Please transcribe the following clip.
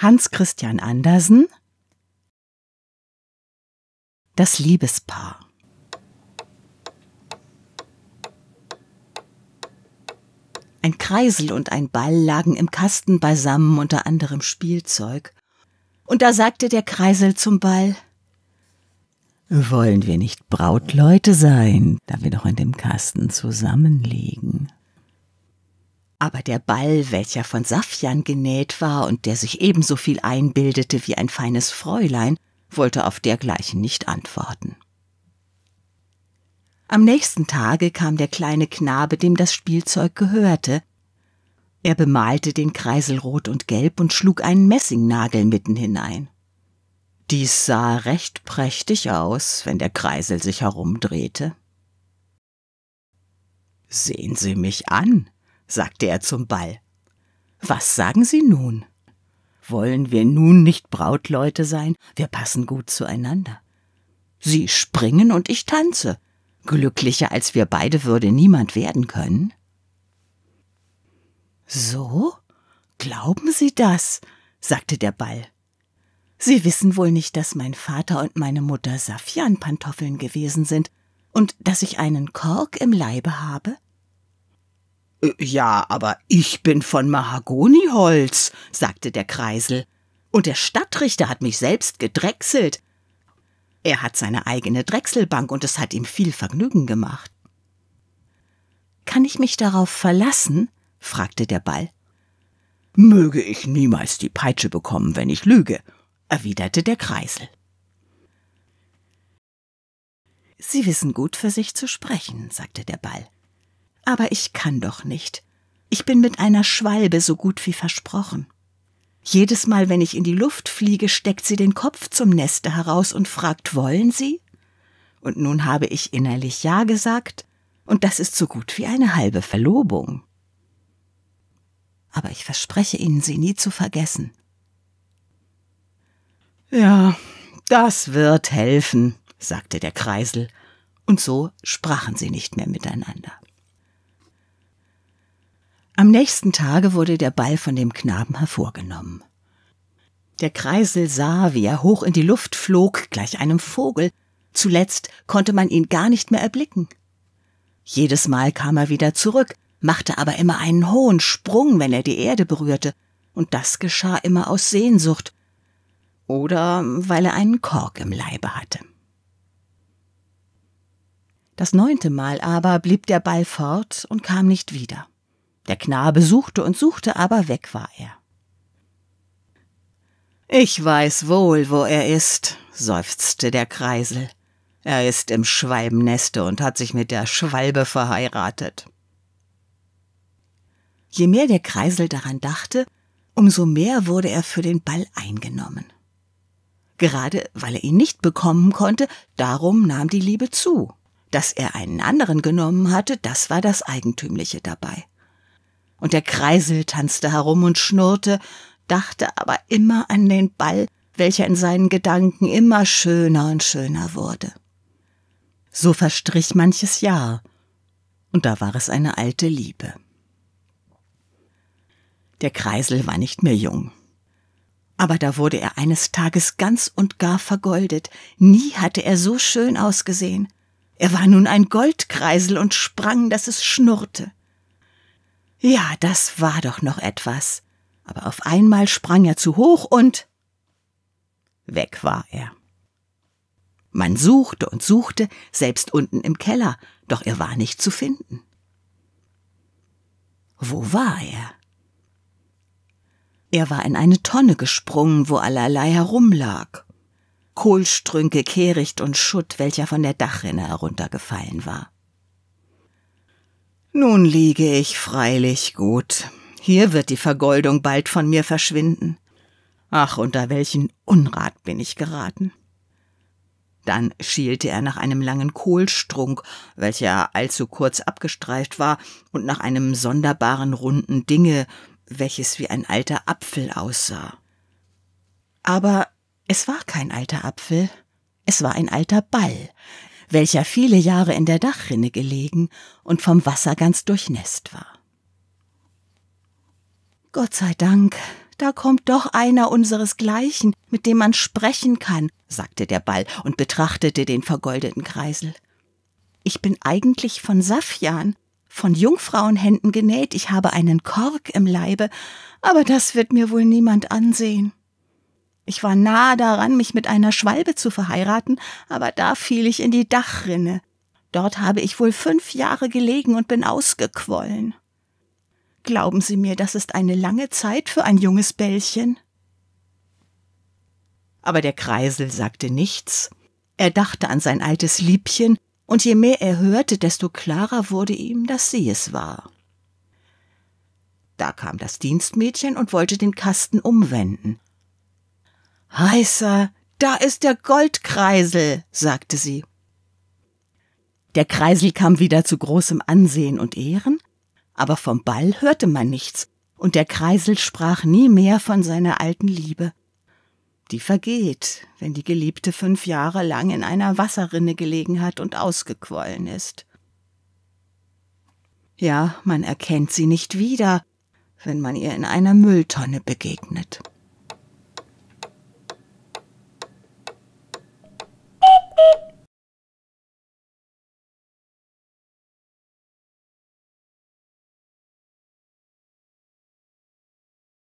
Hans Christian Andersen Das Liebespaar Ein Kreisel und ein Ball lagen im Kasten beisammen unter anderem Spielzeug. Und da sagte der Kreisel zum Ball Wollen wir nicht Brautleute sein, da wir doch in dem Kasten zusammenliegen? Aber der Ball, welcher von Saffian genäht war und der sich ebenso viel einbildete wie ein feines Fräulein, wollte auf dergleichen nicht antworten. Am nächsten Tage kam der kleine Knabe, dem das Spielzeug gehörte. Er bemalte den Kreisel rot und gelb und schlug einen Messingnagel mitten hinein. Dies sah recht prächtig aus, wenn der Kreisel sich herumdrehte. Sehen Sie mich an, sagte er zum Ball. Was sagen Sie nun? Wollen wir nun nicht Brautleute sein? Wir passen gut zueinander. Sie springen und ich tanze. Glücklicher als wir beide würde niemand werden können. So? Glauben Sie das? sagte der Ball. Sie wissen wohl nicht, dass mein Vater und meine Mutter Safianpantoffeln gewesen sind und dass ich einen Kork im Leibe habe? Äh, ja, aber ich bin von Mahagoniholz, sagte der Kreisel. Und der Stadtrichter hat mich selbst gedrechselt. Er hat seine eigene Drechselbank und es hat ihm viel Vergnügen gemacht. Kann ich mich darauf verlassen? fragte der Ball. Möge ich niemals die Peitsche bekommen, wenn ich lüge, erwiderte der Kreisel. Sie wissen gut für sich zu sprechen, sagte der Ball. Aber ich kann doch nicht. Ich bin mit einer Schwalbe so gut wie versprochen. Jedes Mal, wenn ich in die Luft fliege, steckt sie den Kopf zum Neste heraus und fragt, wollen Sie? Und nun habe ich innerlich Ja gesagt, und das ist so gut wie eine halbe Verlobung. Aber ich verspreche Ihnen, sie nie zu vergessen. Ja, das wird helfen, sagte der Kreisel, und so sprachen sie nicht mehr miteinander. Am nächsten Tage wurde der Ball von dem Knaben hervorgenommen. Der Kreisel sah, wie er hoch in die Luft flog, gleich einem Vogel. Zuletzt konnte man ihn gar nicht mehr erblicken. Jedes Mal kam er wieder zurück, machte aber immer einen hohen Sprung, wenn er die Erde berührte, und das geschah immer aus Sehnsucht oder weil er einen Kork im Leibe hatte. Das neunte Mal aber blieb der Ball fort und kam nicht wieder. Der Knabe suchte und suchte, aber weg war er. Ich weiß wohl, wo er ist, seufzte der Kreisel. Er ist im Schwalbenneste und hat sich mit der Schwalbe verheiratet. Je mehr der Kreisel daran dachte, umso mehr wurde er für den Ball eingenommen. Gerade weil er ihn nicht bekommen konnte, darum nahm die Liebe zu. Dass er einen anderen genommen hatte, das war das Eigentümliche dabei und der Kreisel tanzte herum und schnurrte, dachte aber immer an den Ball, welcher in seinen Gedanken immer schöner und schöner wurde. So verstrich manches Jahr, und da war es eine alte Liebe. Der Kreisel war nicht mehr jung. Aber da wurde er eines Tages ganz und gar vergoldet. Nie hatte er so schön ausgesehen. Er war nun ein Goldkreisel und sprang, dass es schnurrte. Ja, das war doch noch etwas. Aber auf einmal sprang er zu hoch und weg war er. Man suchte und suchte, selbst unten im Keller, doch er war nicht zu finden. Wo war er? Er war in eine Tonne gesprungen, wo allerlei herumlag. Kohlstrünke, Kehricht und Schutt, welcher von der Dachrinne heruntergefallen war. Nun liege ich freilich gut. Hier wird die Vergoldung bald von mir verschwinden. Ach, unter welchen Unrat bin ich geraten. Dann schielte er nach einem langen Kohlstrunk, welcher allzu kurz abgestreift war, und nach einem sonderbaren runden Dinge, welches wie ein alter Apfel aussah. Aber es war kein alter Apfel, es war ein alter Ball, welcher viele Jahre in der Dachrinne gelegen und vom Wasser ganz durchnässt war. Gott sei Dank, da kommt doch einer unseresgleichen, mit dem man sprechen kann, sagte der Ball und betrachtete den vergoldeten Kreisel. Ich bin eigentlich von Safjan, von Jungfrauenhänden genäht, ich habe einen Kork im Leibe, aber das wird mir wohl niemand ansehen. Ich war nahe daran, mich mit einer Schwalbe zu verheiraten, aber da fiel ich in die Dachrinne. Dort habe ich wohl fünf Jahre gelegen und bin ausgequollen. Glauben Sie mir, das ist eine lange Zeit für ein junges Bällchen. Aber der Kreisel sagte nichts. Er dachte an sein altes Liebchen, und je mehr er hörte, desto klarer wurde ihm, dass sie es war. Da kam das Dienstmädchen und wollte den Kasten umwenden. Heißer, da ist der Goldkreisel, sagte sie. Der Kreisel kam wieder zu großem Ansehen und Ehren, aber vom Ball hörte man nichts, und der Kreisel sprach nie mehr von seiner alten Liebe die vergeht, wenn die Geliebte fünf Jahre lang in einer Wasserrinne gelegen hat und ausgequollen ist. Ja, man erkennt sie nicht wieder, wenn man ihr in einer Mülltonne begegnet.